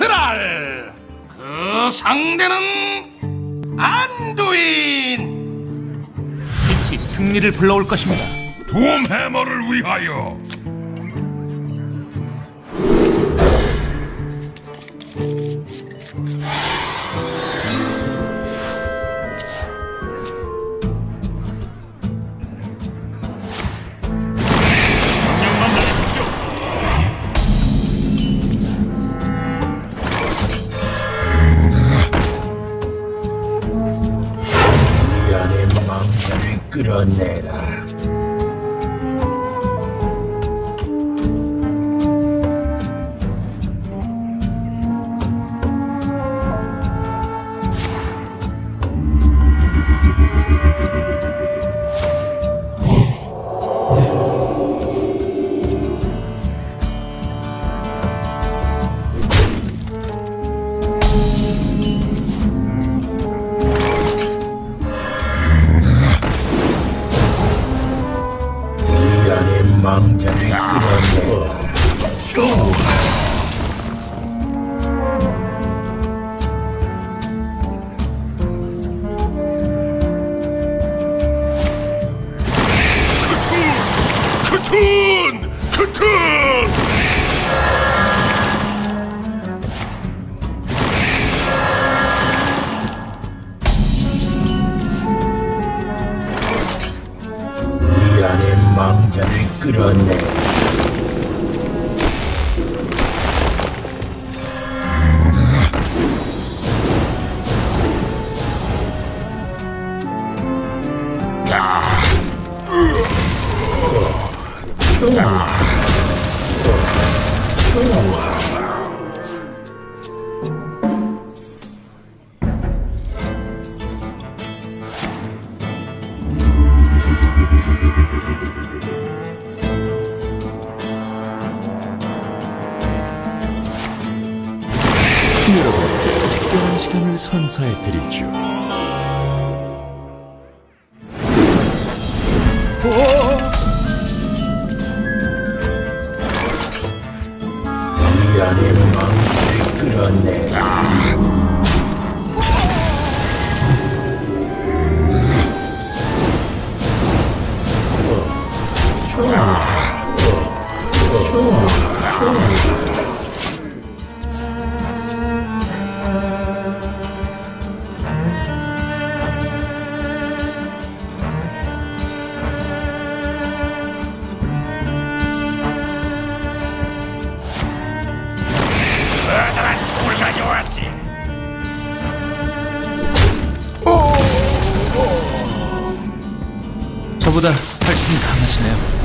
무쇠랄 그 상대는 안두인 빛이 승리를 불러올 것입니다. 돔 해머를 위하여 망 자를 끌어내라. 망자를 끌어내 라. 여러분께 특별한 시간을 선사해 드리죠. 미안의 망자를 끌어내라. 커다란 저보다 훨씬 강하시네요.